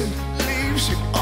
and leaves you